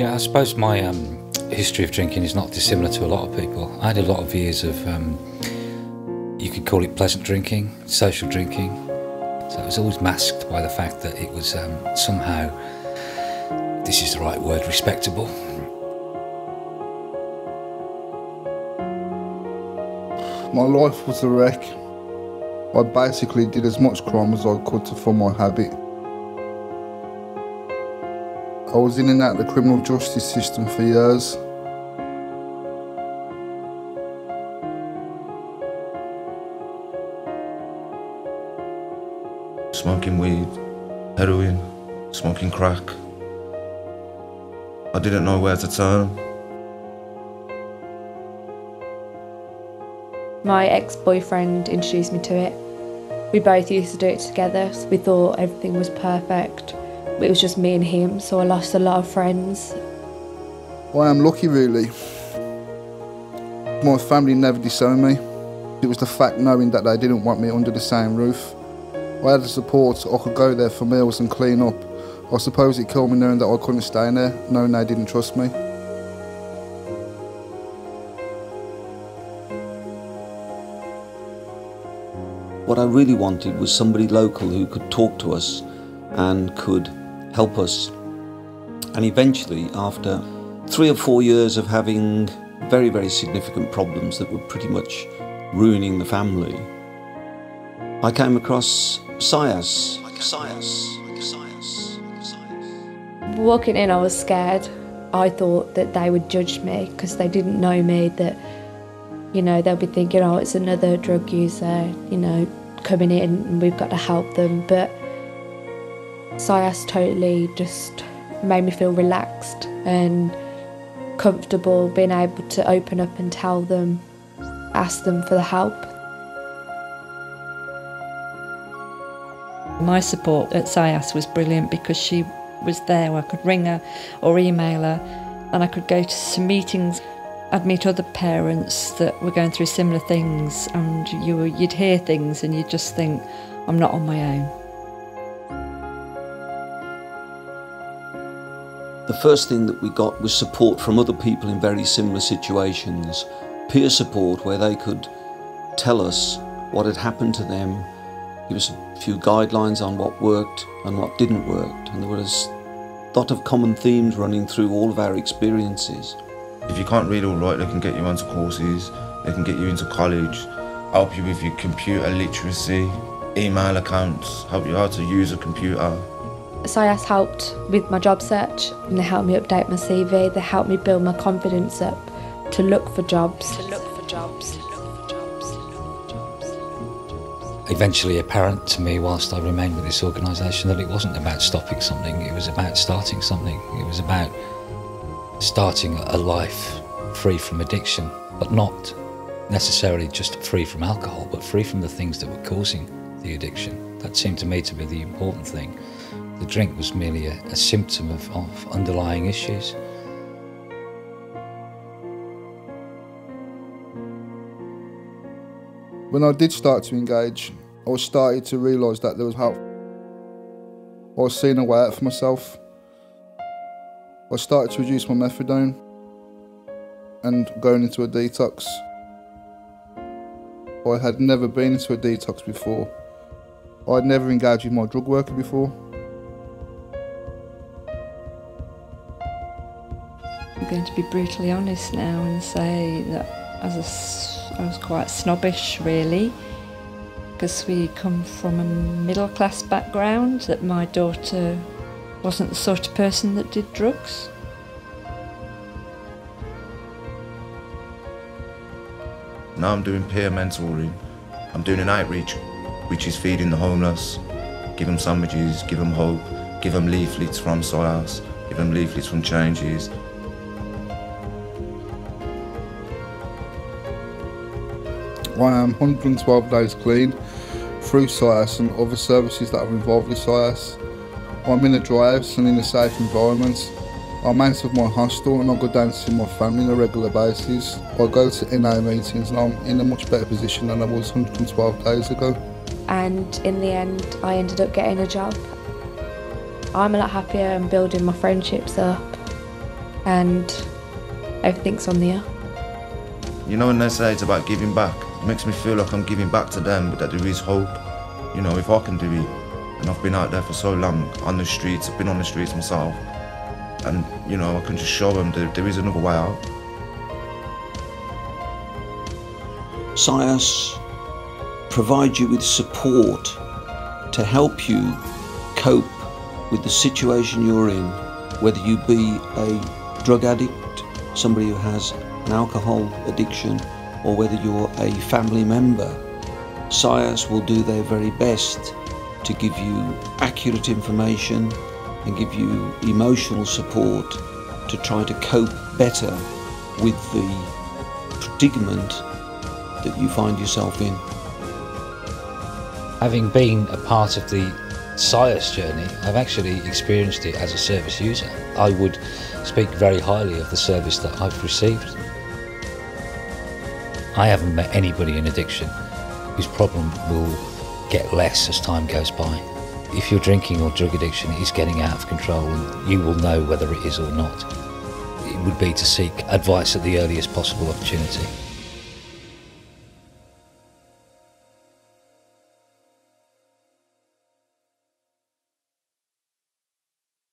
Yeah, I suppose my um, history of drinking is not dissimilar to a lot of people. I had a lot of years of, um, you could call it pleasant drinking, social drinking. So it was always masked by the fact that it was um, somehow, this is the right word, respectable. My life was a wreck. I basically did as much crime as I could to fund my habit. I was in and out of the criminal justice system for years. Smoking weed, heroin, smoking crack. I didn't know where to turn. My ex-boyfriend introduced me to it. We both used to do it together. So we thought everything was perfect. It was just me and him, so I lost a lot of friends. Well, I am lucky, really. My family never disowned me. It was the fact knowing that they didn't want me under the same roof. I had the support, I could go there for meals and clean up. I suppose it killed me knowing that I couldn't stay in there, knowing they didn't trust me. What I really wanted was somebody local who could talk to us and could help us. And eventually, after three or four years of having very, very significant problems that were pretty much ruining the family, I came across SIAS. SIAS. Walking in, I was scared. I thought that they would judge me because they didn't know me, that, you know, they'll be thinking, oh, it's another drug user, you know, coming in and we've got to help them. But SIAS totally just made me feel relaxed and comfortable being able to open up and tell them, ask them for the help. My support at SIAS was brilliant because she was there. I could ring her or email her, and I could go to some meetings. I'd meet other parents that were going through similar things, and you you'd hear things, and you'd just think, "I'm not on my own." The first thing that we got was support from other people in very similar situations, peer support where they could tell us what had happened to them, give us a few guidelines on what worked and what didn't work, and there was a lot of common themes running through all of our experiences. If you can't read or write, they can get you onto courses, they can get you into college, help you with your computer literacy, email accounts, help you how to use a computer. SIAS helped with my job search and they helped me update my CV, they helped me build my confidence up to look for jobs. To look for jobs. Eventually apparent to me whilst I remained with this organisation that it wasn't about stopping something, it was about starting something. It was about starting a life free from addiction, but not necessarily just free from alcohol, but free from the things that were causing the addiction. That seemed to me to be the important thing. The drink was merely a, a symptom of, of underlying issues. When I did start to engage, I started to realise that there was help. I was seeing a way out for myself. I started to reduce my methadone and going into a detox. I had never been into a detox before. I'd never engaged with my drug worker before. Going to be brutally honest now and say that as a I was quite snobbish, really, because we come from a middle class background, that my daughter wasn't the sort of person that did drugs. Now I'm doing peer mentoring. I'm doing an outreach, which is feeding the homeless, give them sandwiches, give them hope, give them leaflets from SIAS, give them leaflets from Changes. I am 112 days clean through SIAS and other services that are involved with SIAS. I'm in a dry house and in a safe environment. I'm out of my hostel and I go down to see my family on a regular basis. I go to NA meetings and I'm in a much better position than I was 112 days ago. And in the end, I ended up getting a job. I'm a lot happier and building my friendships up. and everything's on the up. You know, when they say it's about giving back, it makes me feel like I'm giving back to them, but that there is hope. You know, if I can do it, and I've been out there for so long on the streets, I've been on the streets myself, and you know, I can just show them that there is another way out. SIAS provide you with support to help you cope with the situation you're in, whether you be a drug addict, somebody who has an alcohol addiction, or whether you're a family member. SIAS will do their very best to give you accurate information and give you emotional support to try to cope better with the predicament that you find yourself in. Having been a part of the SIAS journey, I've actually experienced it as a service user. I would speak very highly of the service that I've received. I haven't met anybody in addiction whose problem will get less as time goes by. If your drinking or drug addiction is getting out of control, you will know whether it is or not. It would be to seek advice at the earliest possible opportunity.